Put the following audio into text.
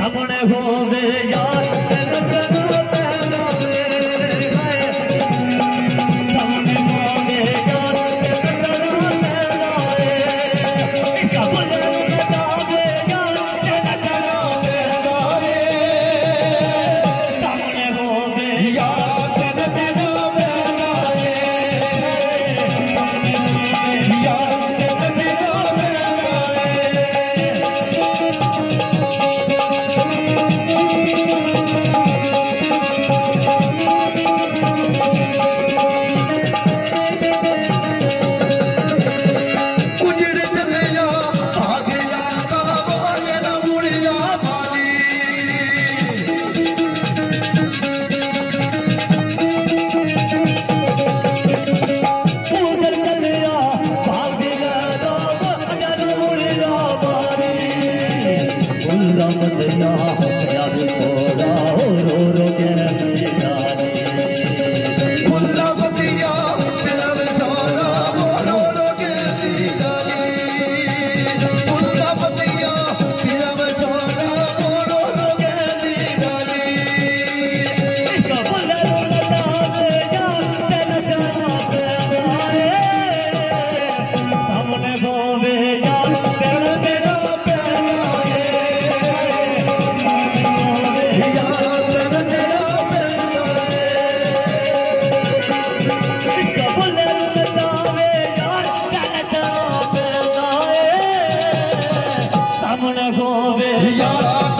தமன கோது யார் হবে